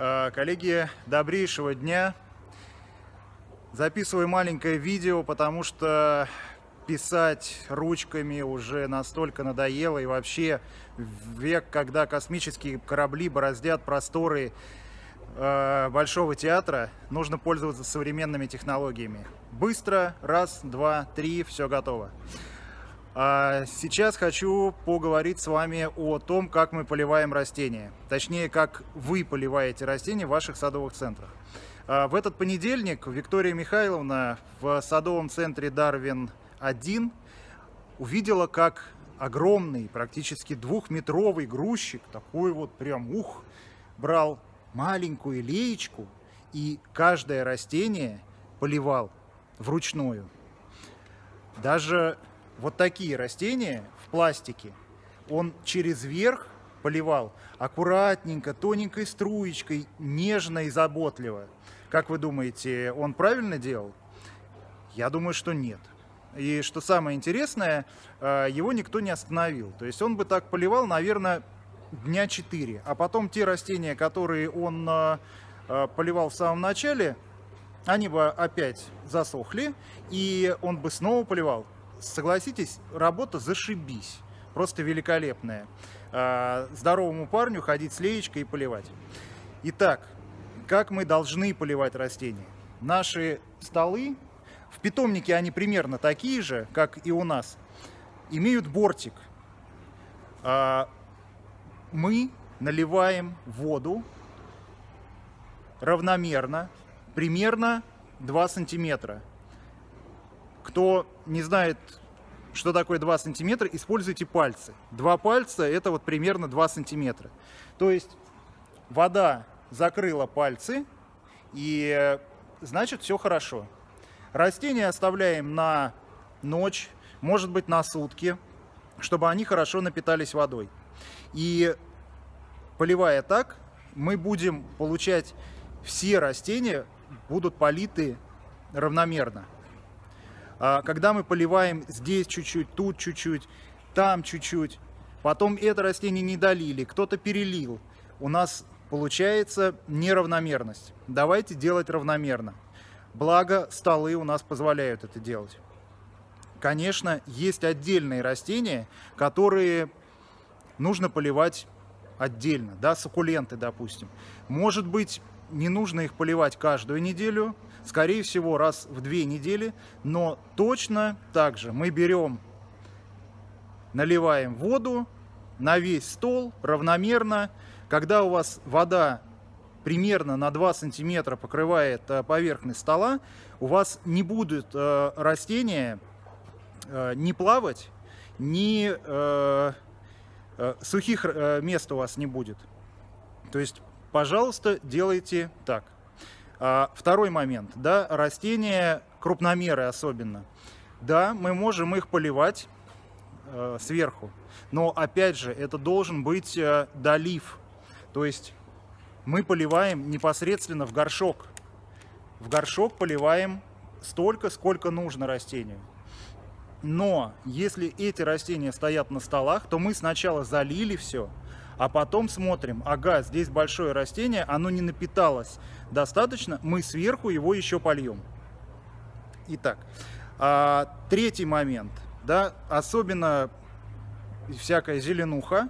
Э, коллеги, добрейшего дня. Записываю маленькое видео, потому что писать ручками уже настолько надоело. И вообще век, когда космические корабли бороздят просторы э, Большого театра, нужно пользоваться современными технологиями. Быстро, раз, два, три, все готово. А сейчас хочу поговорить с вами о том, как мы поливаем растения. Точнее, как вы поливаете растения в ваших садовых центрах. А в этот понедельник Виктория Михайловна в садовом центре Дарвин-1 увидела, как огромный, практически двухметровый грузчик, такой вот прям ух, брал маленькую леечку и каждое растение поливал вручную. Даже вот такие растения в пластике он через верх поливал аккуратненько, тоненькой струечкой, нежно и заботливо. Как вы думаете, он правильно делал? Я думаю, что нет. И что самое интересное, э, его никто не остановил. То есть он бы так поливал, наверное, дня 4. А потом те растения, которые он э, э, поливал в самом начале, они бы опять засохли, и он бы снова поливал согласитесь, работа зашибись. Просто великолепная. А, здоровому парню ходить с леечкой и поливать. Итак, как мы должны поливать растения? Наши столы, в питомнике они примерно такие же, как и у нас, имеют бортик. А, мы наливаем воду равномерно, примерно 2 сантиметра. Кто не знает, что такое 2 сантиметра, используйте пальцы. Два пальца это вот примерно 2 сантиметра. То есть вода закрыла пальцы, и значит все хорошо. Растения оставляем на ночь, может быть на сутки, чтобы они хорошо напитались водой. И поливая так, мы будем получать все растения будут политы равномерно. А, когда мы поливаем здесь чуть-чуть, тут чуть-чуть, там чуть-чуть, потом это растение не долили, кто-то перелил, у нас получается неравномерность. Давайте делать равномерно. Благо, столы у нас позволяют это делать. Конечно, есть отдельные растения, которые нужно поливать отдельно, да, суккуленты, допустим. Может быть, не нужно их поливать каждую неделю, скорее всего, раз в две недели, но точно так же мы берем, наливаем воду на весь стол равномерно. Когда у вас вода примерно на 2 сантиметра покрывает э, поверхность стола, у вас не будут э, растения э, не плавать, ни сухих мест у вас не будет. То есть пожалуйста, делайте так. А, второй момент, да, растения крупномеры особенно. Да, мы можем их поливать э, сверху, но опять же, это должен быть э, долив. То есть мы поливаем непосредственно в горшок. В горшок поливаем столько, сколько нужно растению. Но если эти растения стоят на столах, то мы сначала залили все, а потом смотрим, ага, здесь большое растение, оно не напиталось достаточно, мы сверху его еще польем. Итак, а, третий момент, да, особенно всякая зеленуха,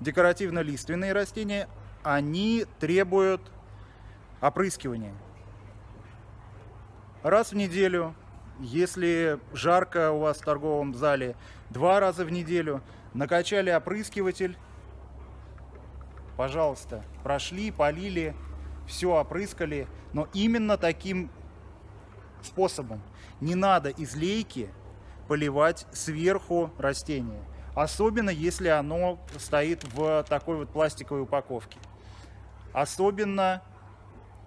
декоративно-лиственные растения, они требуют опрыскивания. Раз в неделю, если жарко у вас в торговом зале, два раза в неделю, накачали опрыскиватель, пожалуйста, прошли, полили, все опрыскали, но именно таким способом. Не надо из лейки поливать сверху растение, особенно если оно стоит в такой вот пластиковой упаковке. Особенно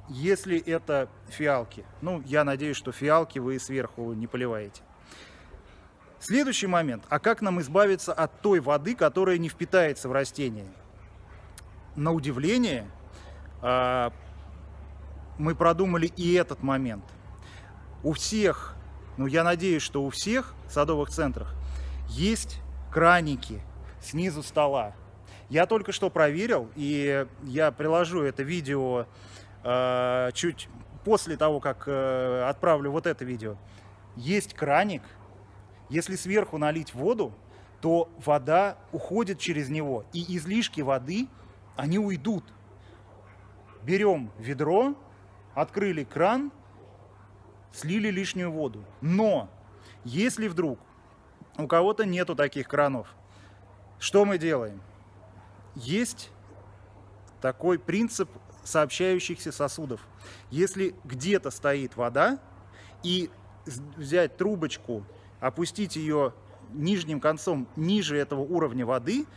если это фиалки. Ну, я надеюсь, что фиалки вы сверху не поливаете. Следующий момент. А как нам избавиться от той воды, которая не впитается в растение? На удивление, а, мы продумали и этот момент. У всех, ну я надеюсь, что у всех садовых центрах есть краники снизу стола. Я только что проверил, и я приложу это видео э, чуть после того, как э, отправлю вот это видео. Есть краник, если сверху налить воду, то вода уходит через него, и излишки воды, они уйдут. Берем ведро, открыли кран, слили лишнюю воду. Но если вдруг у кого-то нету таких кранов, что мы делаем? Есть такой принцип сообщающихся сосудов. Если где-то стоит вода, и взять трубочку, опустить ее нижним концом ниже этого уровня воды,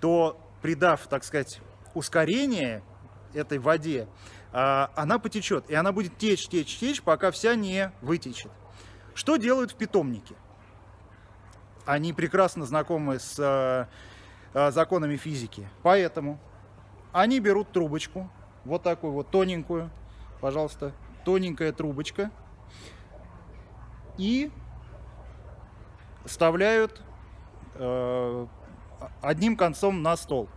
то придав, так сказать, ускорение этой воде, а, она потечет, и она будет течь, течь, течь, пока вся не вытечет. Что делают в питомнике? Они прекрасно знакомы с а, а, законами физики, поэтому они берут трубочку, вот такую вот тоненькую, пожалуйста, тоненькая трубочка, и вставляют э, одним концом на стол.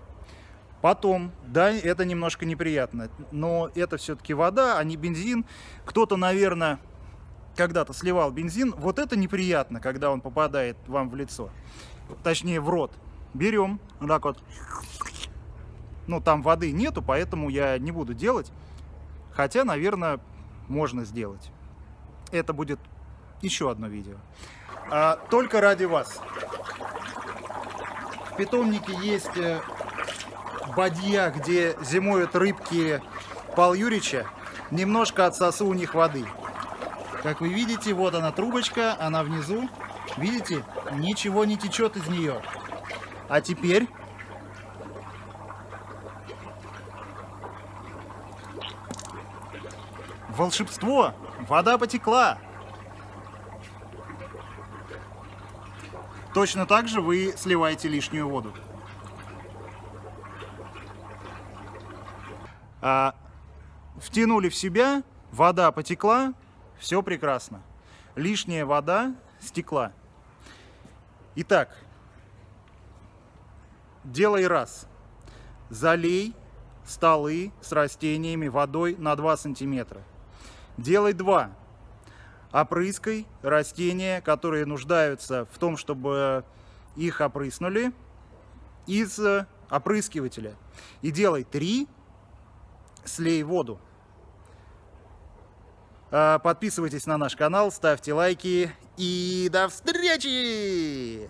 Потом, да, это немножко неприятно, но это все-таки вода, а не бензин. Кто-то, наверное, когда-то сливал бензин. Вот это неприятно, когда он попадает вам в лицо. Точнее, в рот. Берем, вот так вот. Ну, там воды нету, поэтому я не буду делать. Хотя, наверное, можно сделать. Это будет еще одно видео. А, только ради вас. В питомнике есть э, бадья, где зимуют рыбки Пал Юрича. Немножко отсосу у них воды. Как вы видите, вот она трубочка, она внизу. Видите, ничего не течет из нее. А теперь... Волшебство! Вода потекла! Точно так же вы сливаете лишнюю воду. А, втянули в себя, вода потекла, все прекрасно. Лишняя вода стекла. Итак, делай раз. Залей столы с растениями водой на 2 сантиметра. Делай два опрыскай растения, которые нуждаются в том, чтобы их опрыснули из опрыскивателя. И делай три, слей воду. А, подписывайтесь на наш канал, ставьте лайки и до встречи!